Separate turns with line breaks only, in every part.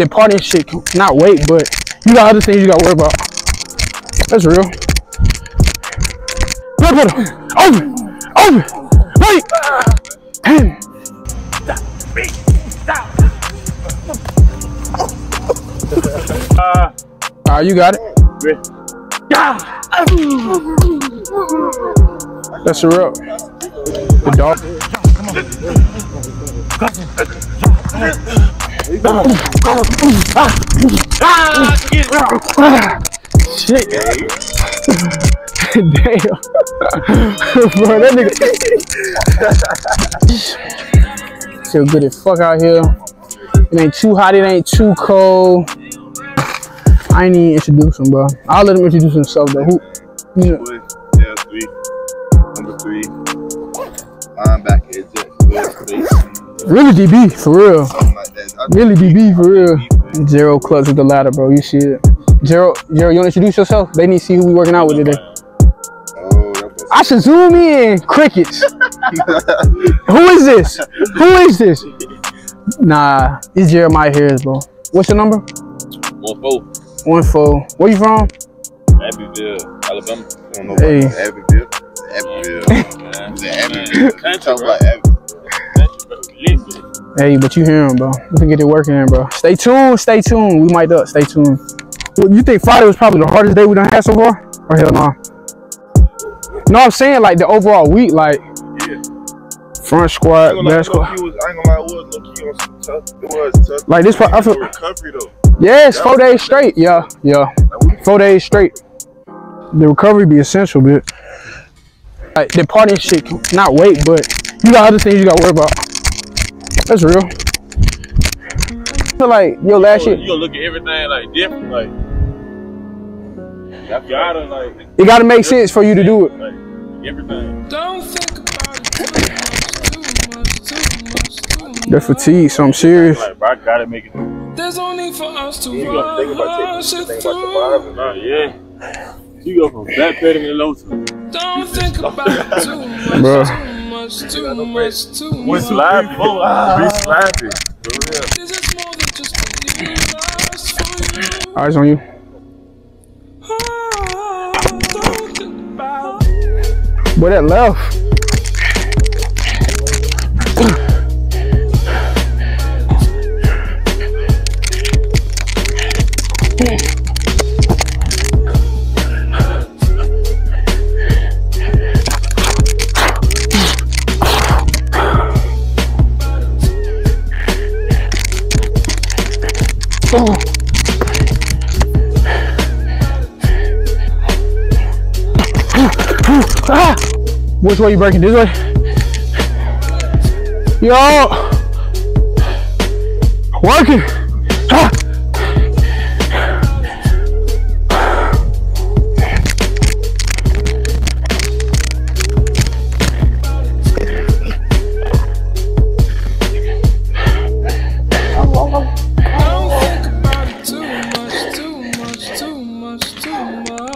The party shit not wait, but you got other things you gotta worry about. That's real. Look. Open. Open. Wait. Damn.
Uh,
Alright, you got it. That's a real. The dog. Shit. Eh? Damn. Bro, that nigga. Feel good as fuck out here. It ain't too hot, it ain't too cold. I ain't even introduce him, bro. I'll let him introduce himself though. Who you know,
yeah, three. Number three. Linebacker, Jet,
really DB for real.
something like that.
Really DB for real. Zero clutch with the ladder, bro. You see it. Zero, Zero, you wanna introduce yourself? They need to see who we working out with today.
Oh,
I should zoom in. Crickets. who is this? Who is this? Nah, it's Jeremiah Harris, bro. What's your number?
One four.
One four. Where you from?
Abbeville, Alabama.
I don't know
Hey.
about Abbeville. Abbeville. Is it Abbeville? Talking about Abbeville.
Hey, but you hear him, bro. We can get it working in, bro. Stay tuned. Stay tuned. We might up. Stay tuned. Well, you think Friday was probably the hardest day we done had so far? Or hell no? No, I'm saying like the overall week, like
Yeah.
front squat, back squat.
was- I ain't gonna lie, it was low key on some tough. It was tough.
Like this, part- I feel-
recovery though.
Yes, four days straight. Yeah, yeah.
Like,
Four days straight. The recovery be essential, bit. Like the party shit not wait, but you got other things you gotta worry about. That's real. I feel like your last
you gonna look at everything like different, like. You gotta like.
it gotta make sense for you to do it.
Like everything.
Don't think about it too much, too much, too much, too much.
The fatigue, something serious.
Like, bro, I gotta make it.
There's no need for us to
You gotta think about taking,
it
think about
through.
surviving. Nah, yeah. You go from flat petting to low to.
Don't think about it too much,
Bruh.
too much, too much,
We
much.
slapping. We ah. slapping. For real.
This is more than just a universe for you.
Eyes on you.
Ah, Don't
Boy, that left. Ah! Which way you breaking? This way? Yo! Working!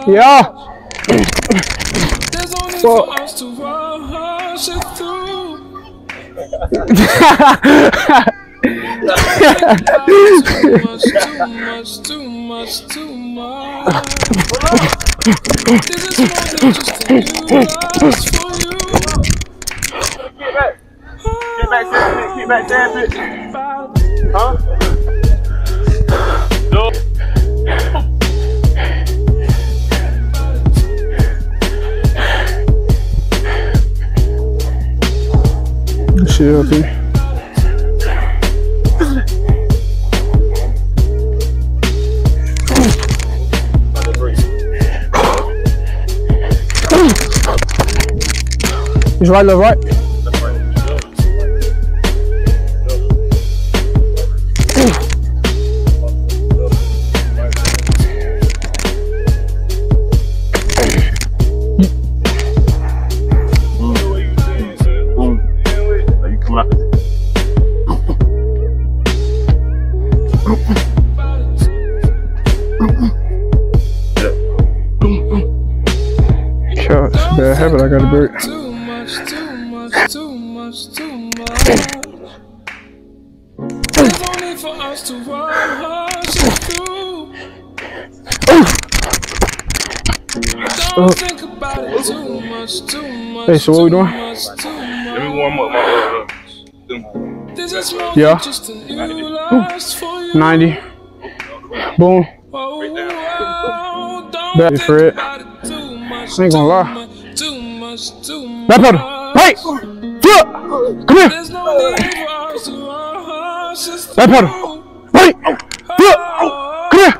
Yeah!
There's no need
Well-
for us to rush it through. too much, too much, too much, too much. This is more than just a universe for you.
Get back. Get back, Sam. Get back, Sam.
About
Huh? No.
Shit. It's right, left, right. Bad habit I gotta break.
too much, too much, too much, too much. There's only for us to rush it through. Don't think about it too much, too much.
Hey, so what we doing?
Let me warm up my uh.
This is more
Yeah.
just a for you.
90. Boom.
Oh, oh,
Back for it.
about it too much.
I ain't gonna lie.
Much, Too much, too much.
Right. Foot. Come here.
There's no need for us to rush this
Back pedal.
through.
Right. Foot. Come here.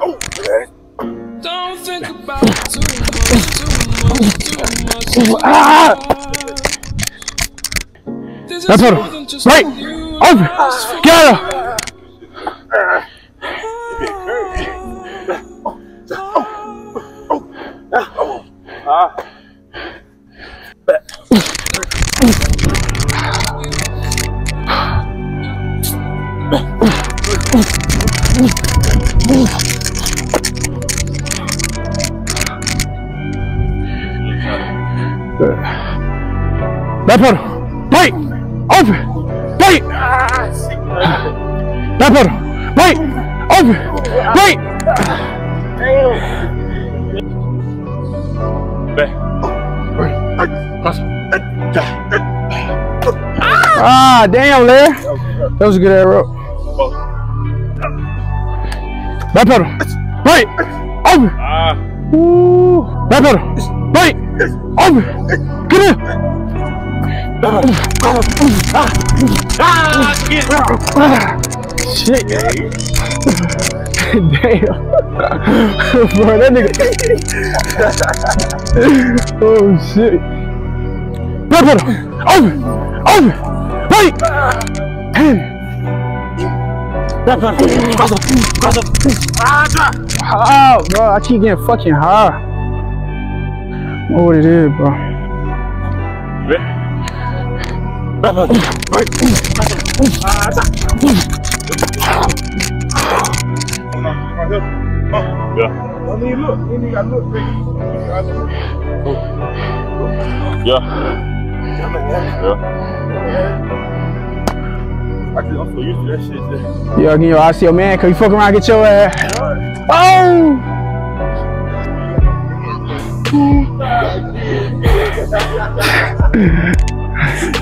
Don't think about it too much, too much, too much.
Ah.
This is more than just
Right.
a new
Over.
lust for
Get her. Back pedal. Right. Open. Right. Back pedal. Right. Open. Right. Ah, damn, Larry. That was a good. Back pedal. Right. Open.
Ah,
Ooh. Back pedal. Open. Get. Shit. Damn. Bro, that nigga. oh shit. Back pedal. Open. Open. Right. Back pedal. Oh, bro, I keep getting fucking high. What it is, bro?
Yeah. Yeah. Yeah. Shit.
Yo, I see your man, cause you fuck around, get your ass. Oh! Ah!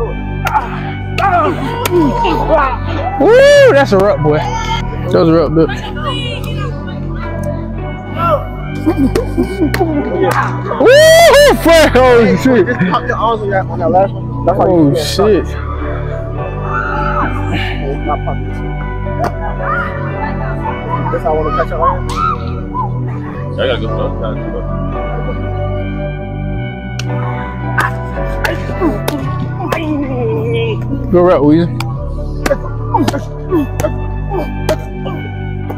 Woo! That's a rut, boy. That was a rut, but. Woo! Fuck! Oh shit!
Pop your arms on that, last one. That's
Oh shit!
stop. Not pop this shit. That's how I want to catch your arm.
I gotta go to the
Go rut, Weezy.
though.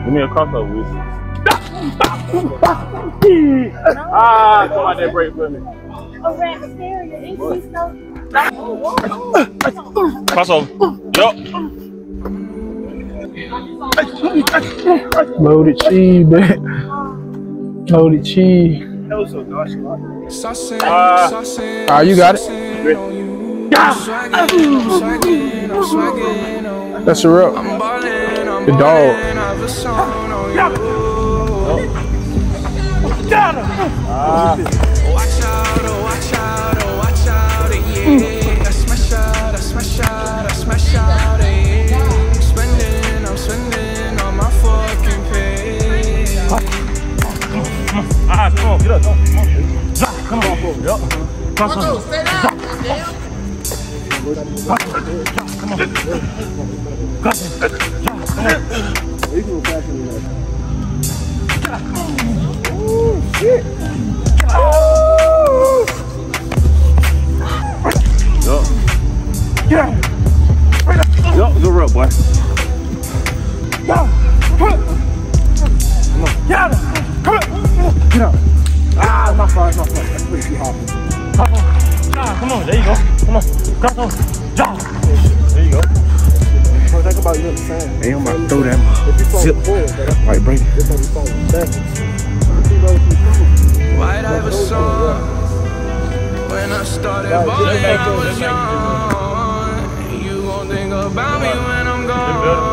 Give me a crossover, Wiz. ah, come out there, break for me. Crossover. Yup.
Loaded cheese, bet. Loaded cheese.
That was so gosh.
Saucing,
Ah.
Ah, you got it. That's a rut.
I'm ballin', I'm
The dog.
ballin', I've a song on you. Watch out, oh watch out, oh watch out, yeah. I smash out, I smash out, I smash out, Ah, come on, get up. Come on. Come on, stay
down. Come on. Come on. Come on. Oh, shit. Oh. yup. Yup.
her up, boy.
Ah, it's my fault, it's my fault. That's pretty too hard.
Ah, come on, there you go. Come on. Come on. Ja. There you go.
Think about you understand.
Hey, I'm about to throw that
If you fall
Zip.
forward, that's
right, bring it.
it's gonna be falling backwards.
White Iverson. When I started balling, I was young. You gon' think about me when I'm gone.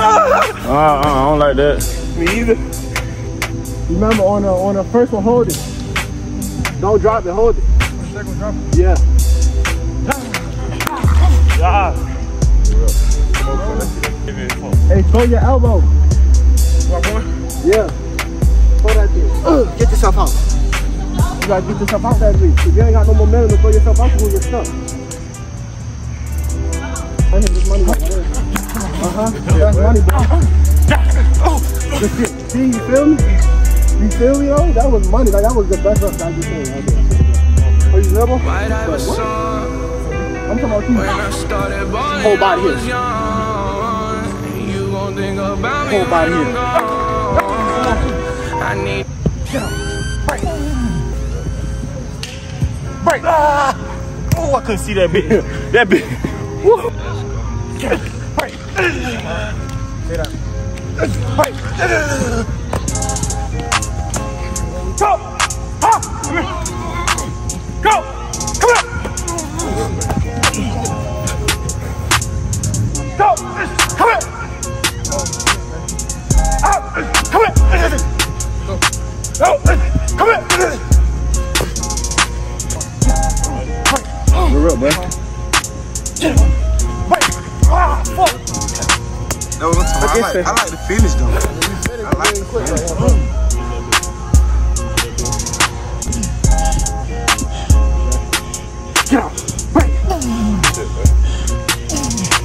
Uh, uh, I don't like that.
Me either. Remember on the on the first one, hold it. Don't drop it, hold it. Second drop it. Yeah.
Ah.
Hey, throw your elbow. Yeah. Throw that thing.
Get yourself out.
You gotta get yourself out that bitch. If you ain't got no momentum to throw yourself out, you're stuck. I need this money That's money, bro. Shit. See, you feel me? You feel me, though? That was money. Like, that was the best rep I. Right there. Are you level?
White Iverson.
I'm talking about you.
When I started balling,
Whole body here.
young. You gon' think about me
Whole body here.
I need
Break. Ah. Oh, I couldn't see that bit. That bit. Woo. Break. Go. Ah. Come here. Go. Come here. Go. Come here. Ah. Come here. Go. Come here.
We're up, man. I like, I like the finish though. I like the finish.
Get out. Wait.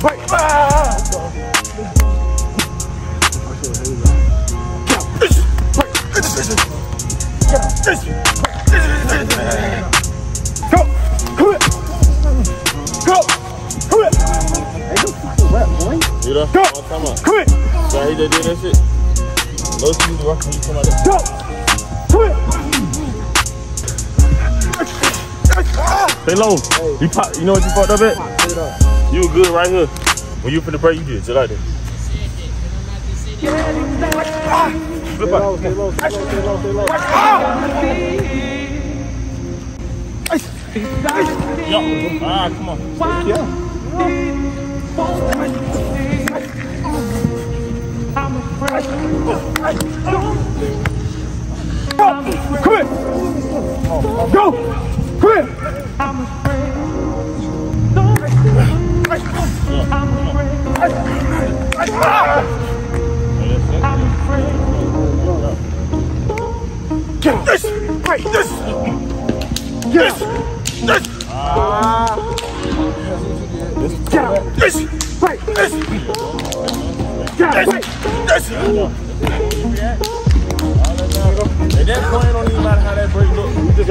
Wait. Ah. Go. Come here. Go. Come here.
You know?
Go.
Come on.
Come here.
So he just did that shit. Those two do rock when you come out there.
Go. Come here. Stay low. You pop. You know what you fucked up at? You were good right here. When you finna break, you did just like that. Flip
Stay
out.
stay low, stay low, stay low, stay low.
Yo. Ah, come on. Go.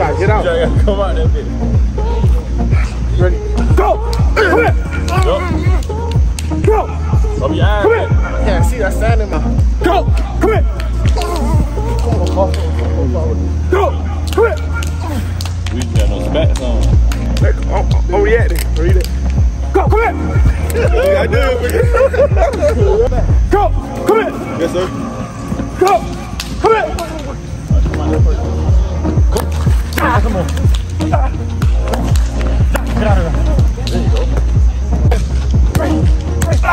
Look. You just
gotta get out.
You gotta come out that bit.
Ready?
Go. Come here.
Go.
Go.
Open your eyes.
Come here.
Yeah, see that sand in my.
Go. Come here. Go. Come here.
We just got no spats on.
I'm, I'm reacting. Read it.
Go. Come here.
I do.
Go. Come here.
Yes, sir.
Go. Come here. 啊什么？啊！起来！来，来，来！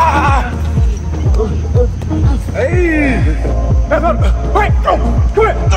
哎！来，快走！快走！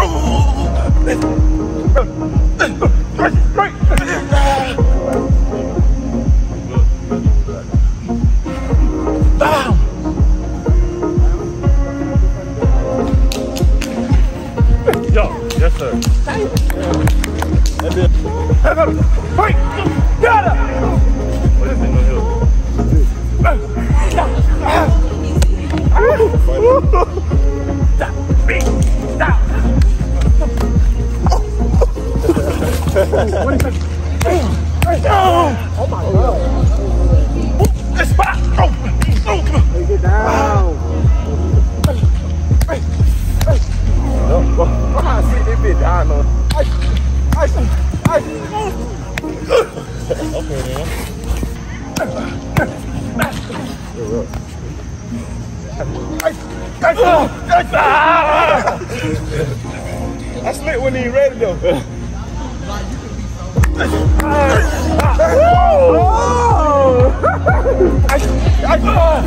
Of there. There you go. Ah. Hey. Back up.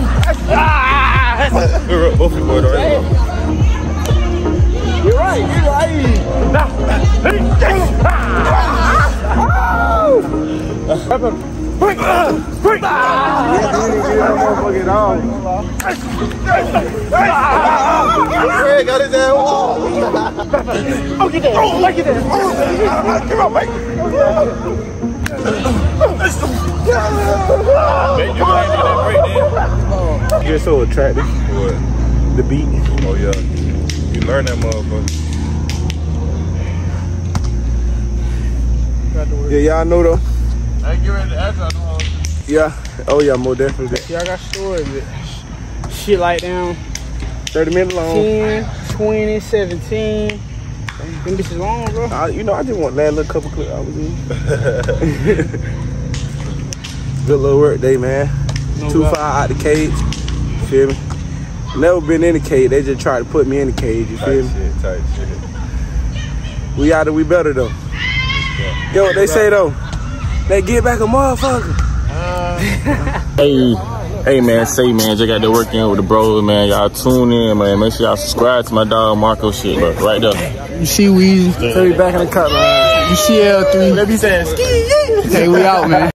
I slipped when he ready though.
We're up, both of you boys already.
You're right, you're right. Yeah, got his ass wall.
Man, you ain't do that break then.
You're so attractive.
What?
The beat.
Oh yeah. You learn that motherfucker.
Yeah, y'all know though.
I get ready to ask y'all tomorrow.
Yeah. Oh yeah, more definitely.
Y'all got stories, but shit like down
30 minutes long.
10, 20, 17. Them bitches long, bro.
I, you know, I just want that little couple clip I was in. Good little work day, man.
No
Too
doubt.
far out the cage. Feel me? Never been in the cage. They just tried to put me in the cage. You feel
Tight
me?
shit, tight shit.
We out there, we better though. Yo, what they say though? They get back a motherfucker.
Hey, hey man, say man, just got to work in with the bros, man. Y'all tune in, man. Make sure y'all subscribe to my dog Marco shit, bro. Right there.
You see Weezy.
Throw you back in the cut, man.
You see L3.
Let me say,
Hey, we out, man.